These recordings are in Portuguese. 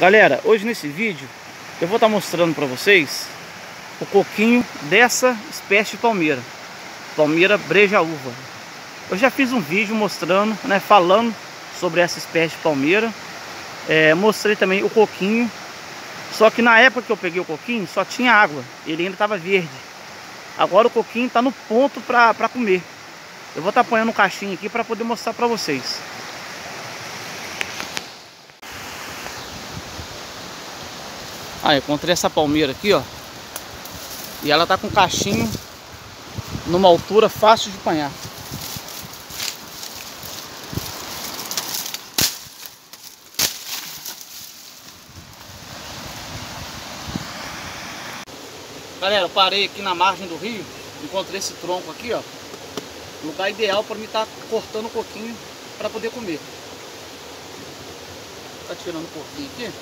Galera, hoje nesse vídeo eu vou estar mostrando para vocês o coquinho dessa espécie de palmeira, palmeira breja uva. Eu já fiz um vídeo mostrando, né, falando sobre essa espécie de palmeira. É, mostrei também o coquinho, só que na época que eu peguei o coquinho só tinha água, ele ainda estava verde. Agora o coquinho está no ponto para comer. Eu vou estar apanhando um caixinho aqui para poder mostrar para vocês. Ah, encontrei essa palmeira aqui, ó. E ela tá com cachinho numa altura fácil de apanhar. Galera, eu parei aqui na margem do rio, encontrei esse tronco aqui, ó. Lugar ideal para me estar tá cortando um pouquinho para poder comer. Tá tirando um pouquinho aqui.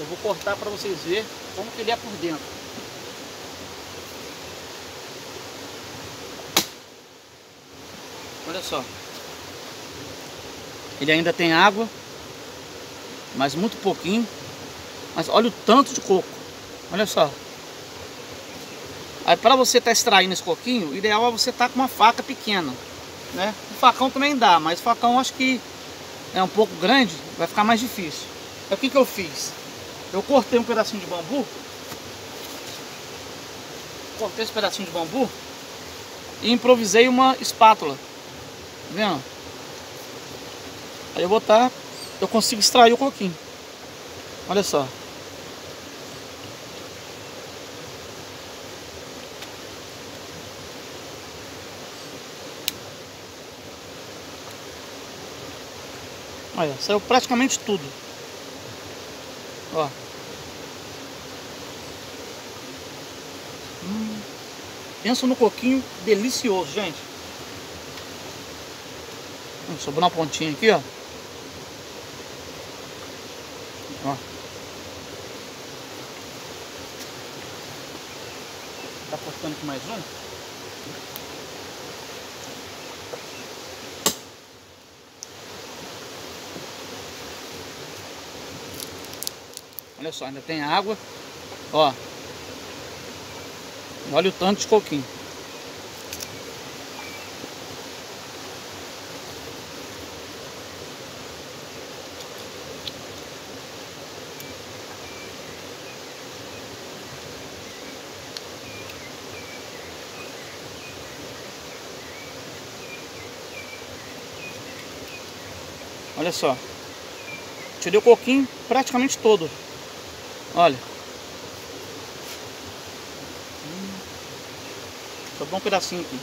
Eu vou cortar para vocês verem como que ele é por dentro. Olha só. Ele ainda tem água, mas muito pouquinho. Mas olha o tanto de coco. Olha só. Aí para você estar tá extraindo esse coquinho, o ideal é você estar tá com uma faca pequena. Né? O facão também dá, mas o facão acho que é um pouco grande, vai ficar mais difícil. Aí o que, que eu fiz? Eu cortei um pedacinho de bambu. Cortei esse pedacinho de bambu. E improvisei uma espátula. Tá vendo? Aí eu vou botar. Eu consigo extrair o coquinho. Olha só. Olha, saiu praticamente tudo. Ó. Hum. Pensa no coquinho delicioso, gente. Hum, sobrou uma pontinha aqui, ó. Ó. Tá postando aqui mais um. Olha só, ainda tem água. Ó. Olha o tanto de coquinho. Olha só. Tirei o coquinho praticamente todo. Olha. Hum. Sobrou um pedacinho aqui.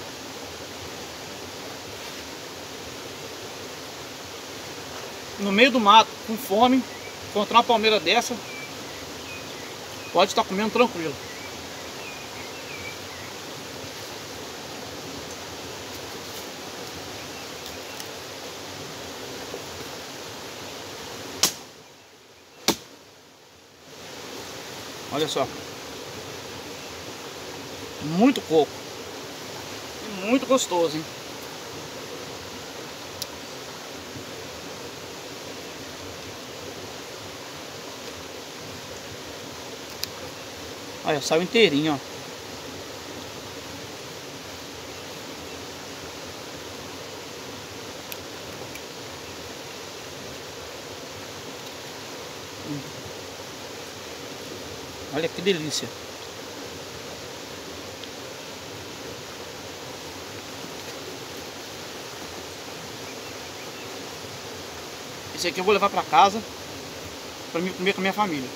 No meio do mato, com fome, encontrar uma palmeira dessa, pode estar comendo tranquilo. Olha só. Muito coco. E muito gostoso, hein? Olha, saiu inteirinho, ó. Olha que delícia. Esse aqui eu vou levar para casa para comer com a minha família.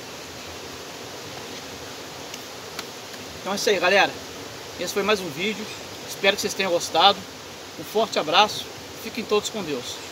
Então é isso aí, galera. Esse foi mais um vídeo. Espero que vocês tenham gostado. Um forte abraço. Fiquem todos com Deus.